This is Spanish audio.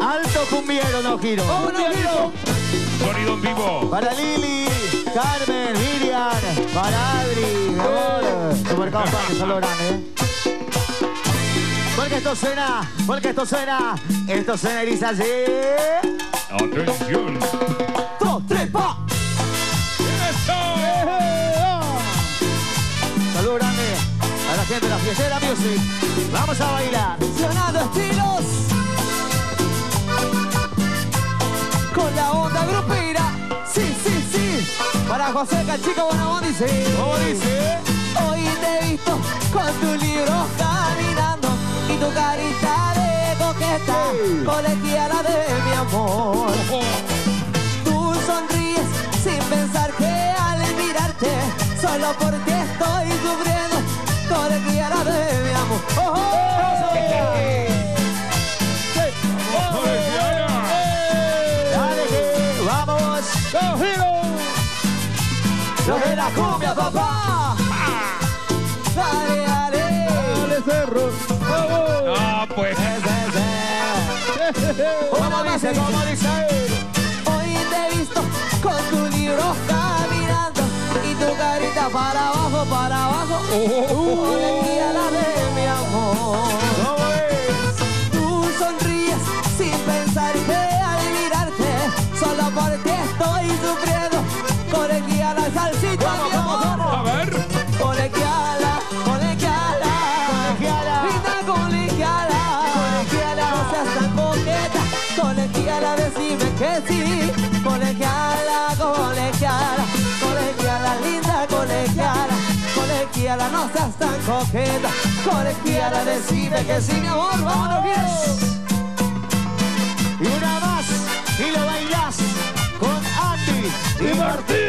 Alto cumbiero, no giro. ¡Oh, no giro! Sonido en vivo. Para Lili, Carmen, Miriam, para Adri, mi amor. Supermercado Parque, solo grande, ¿eh? Porque esto suena, porque esto suena, esto suena y dice así. Atención. Dos, tres, pa. ¡Eso! Salud grande a la gente de la fiestera music. Vamos a bailar. Sonando estilos. Para José Cachico Bonabón dice. ¿Cómo dice? Hoy te he visto con tu libro caminando y tu carita de coqueta, colegiala de mi amor. Tú sonríes sin pensar que al mirarte, solo por ti estoy sufriendo, colegiala de mi amor. ¡Oh, oh! De la cumbia, papá. Dale, dale. cerro. Ah, pues. ¿Cómo dice? ¿Cómo dice? Hoy te he visto con tu libro caminando y tu carita para abajo, para abajo. Colegiala de mi amor. salsita. Vamos, vamos, vamos. A ver. Colegiala, colegiala. Colegiala. Linda colegiala. Colegiala. No seas tan coqueta. Colegiala, decime que sí. Colegiala, colegiala. Colegiala, linda colegiala. Colegiala, no seas tan coqueta. Colegiala, decime que sí, mi amor. Vámonos, bien. Y una más. Y lo bailas con Andy y Martín.